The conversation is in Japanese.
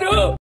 No!